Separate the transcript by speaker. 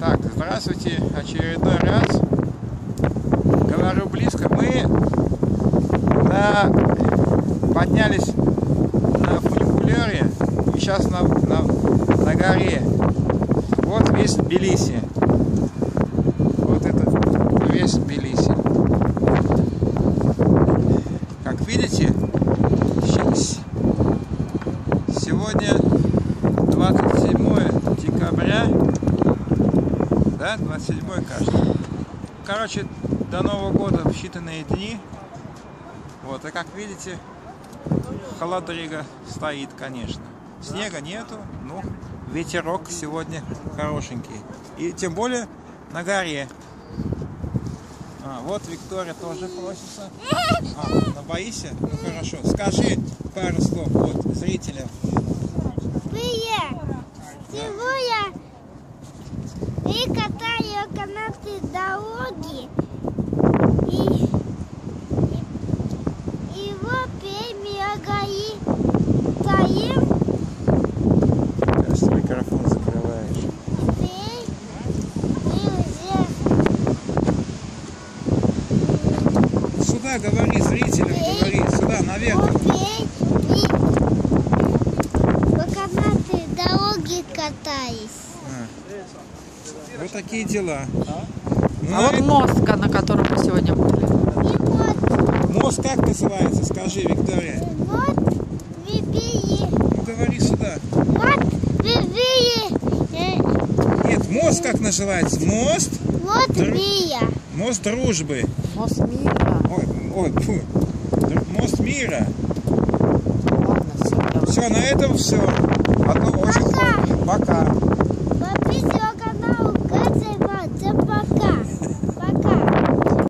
Speaker 1: Так, здравствуйте, очередной раз. Говорю близко. Мы на... поднялись на фуникулере и сейчас на, на, на горе. Вот весь Тбилиси. Вот это весь Тбилиси. Как видите, щ- сегодня 27 декабря, да, 27 кажется. Короче, до Нового года в считанные дни. Вот, и как видите, холодрига стоит, конечно. Снега нету, но ветерок сегодня хорошенький. И тем более на горе. А, вот Виктория тоже просится. А, ну боишься? Ну хорошо. Скажи пару слов вот зрителям.
Speaker 2: Привет! Сегодня мы катаем канаты дороги и, и, и вот пей гои стоим,
Speaker 1: Кажется, микрофон закрываешь.
Speaker 2: уже
Speaker 1: Сюда говори, зрителям говори, сюда, наверх.
Speaker 2: по канаты дороги катаюсь.
Speaker 1: А. Вот такие дела. Ну,
Speaker 3: А вот мост, ка- на котором мы сегодня были.
Speaker 2: Вот,
Speaker 1: Мост как называется? Скажи, Виктория.
Speaker 2: вот вибии,
Speaker 1: Ну говори сюда.
Speaker 2: вот вибии,
Speaker 1: Нет, мост как называется? Мост?
Speaker 2: вот
Speaker 1: Дру-
Speaker 2: вия.
Speaker 1: Мост дружбы.
Speaker 3: Мост мира.
Speaker 1: Ой, ой, фу. Мост мира.
Speaker 3: Ладно, все.
Speaker 1: Все, на этом все.